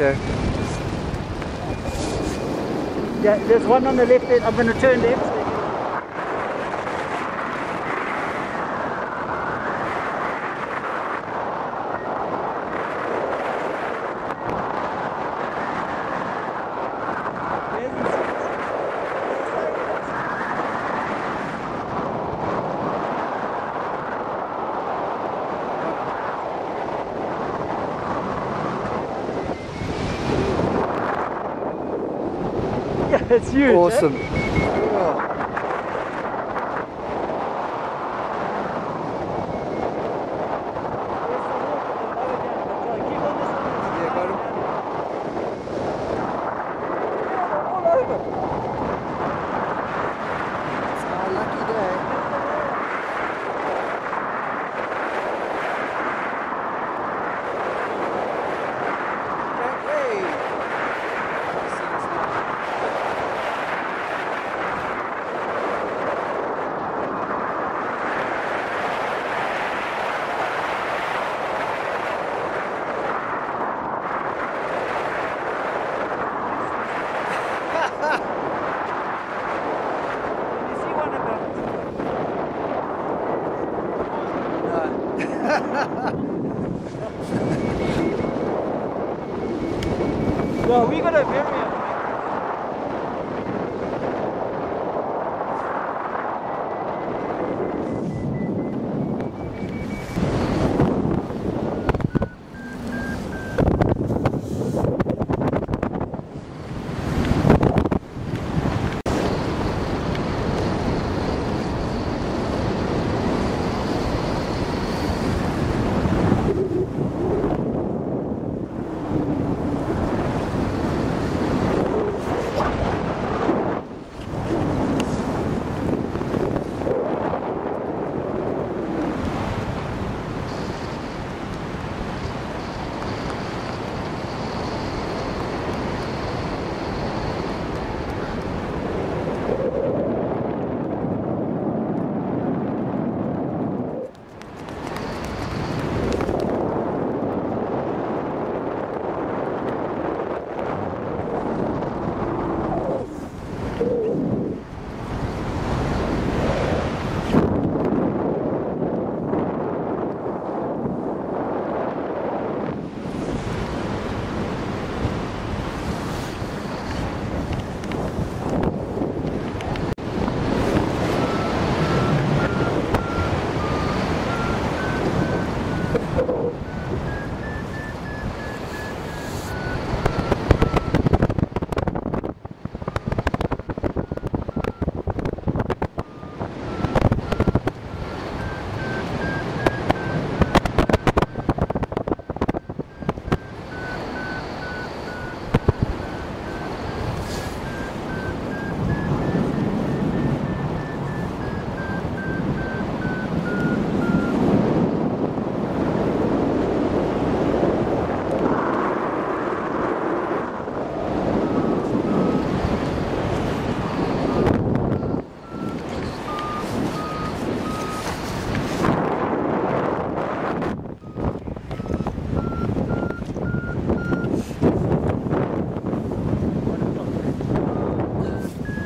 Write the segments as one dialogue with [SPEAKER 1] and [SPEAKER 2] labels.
[SPEAKER 1] Okay.
[SPEAKER 2] Yeah, there's one on the left. I'm going to turn left. It's huge. eh?
[SPEAKER 1] Awesome. Yeah,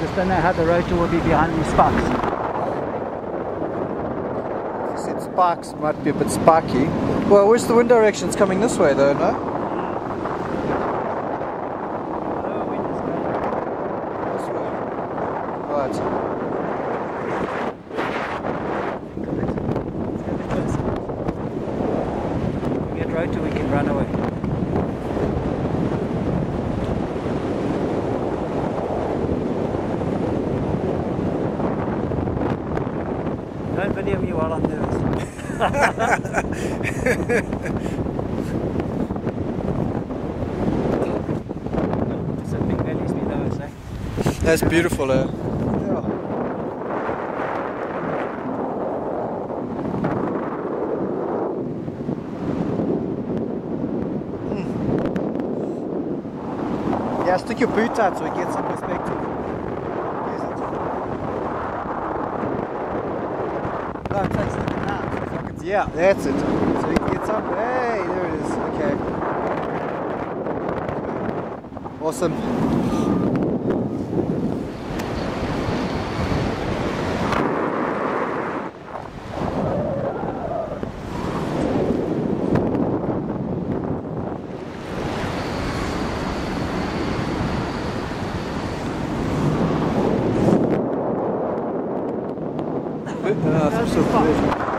[SPEAKER 2] just don't know how the rotor will be behind these spikes.
[SPEAKER 1] You said sparks might be a bit sparky. Well, where's the wind direction? It's coming this way though, no?
[SPEAKER 2] Wind is going.
[SPEAKER 1] This way. Right.
[SPEAKER 2] We get rotor, we can run away. Video me while I'm nervous. It's a big valley speed though,
[SPEAKER 1] That's beautiful, eh? Yeah. Stick your boot out so we get some perspective. Use it. No, to it out. so I can Yeah, that's it. So you can get some. Hey, there it is. Okay. Awesome. Uh,
[SPEAKER 2] That's
[SPEAKER 1] so
[SPEAKER 2] fun.
[SPEAKER 1] good.